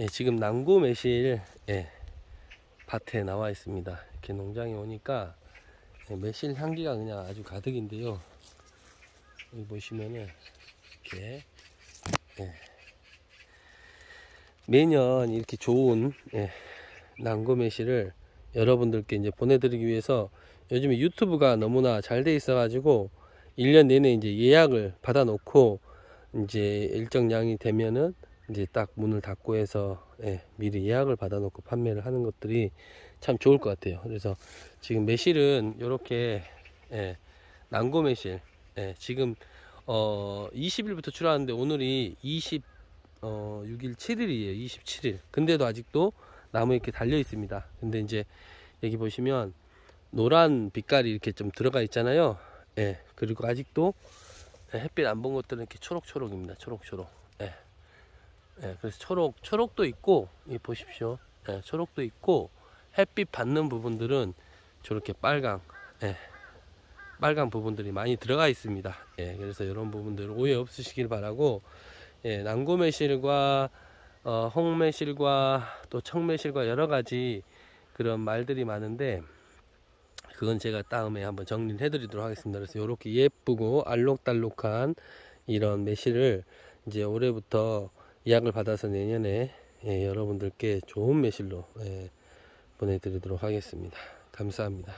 예, 지금 남구 매실 예, 밭에 나와 있습니다. 이렇게 농장에 오니까 예, 매실 향기가 그냥 아주 가득인데요. 여기 보시면은 이렇게 예, 매년 이렇게 좋은 예, 남구 매실을 여러분들께 이제 보내드리기 위해서 요즘에 유튜브가 너무나 잘 돼 있어 가지고 1년 내내 이제 예약을 받아 놓고 이제 일정량이 되면은 이제 딱 문을 닫고 해서 예, 미리 예약을 받아 놓고 판매를 하는 것들이 참 좋을 것 같아요. 그래서 지금 매실은 이렇게 예, 난고 매실 예, 지금 어 20일부터 출하는데 오늘이 20 어, 6일 7일이에요. 27일. 근데도 아직도 나무에 이렇게 달려 있습니다. 근데 이제 여기 보시면 노란 빛깔이 이렇게 좀 들어가 있잖아요. 예. 그리고 아직도 햇빛 안 본 것들은 이렇게 초록초록입니다. 초록초록. 예. 예. 그래서 초록, 초록도 있고, 이 보십시오. 예. 초록도 있고, 햇빛 받는 부분들은 저렇게 빨강, 예. 빨간 부분들이 많이 들어가 있습니다. 예. 그래서 이런 부분들 오해 없으시길 바라고, 예. 난고매실과 어, 홍매실과 또 청매실과 여러 가지 그런 말들이 많은데 그건 제가 다음에 한번 정리를 해드리도록 하겠습니다. 그래서 이렇게 예쁘고 알록달록한 이런 매실을 이제 올해부터 예약을 받아서 내년에 예, 여러분들께 좋은 매실로 예, 보내드리도록 하겠습니다. 감사합니다.